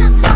just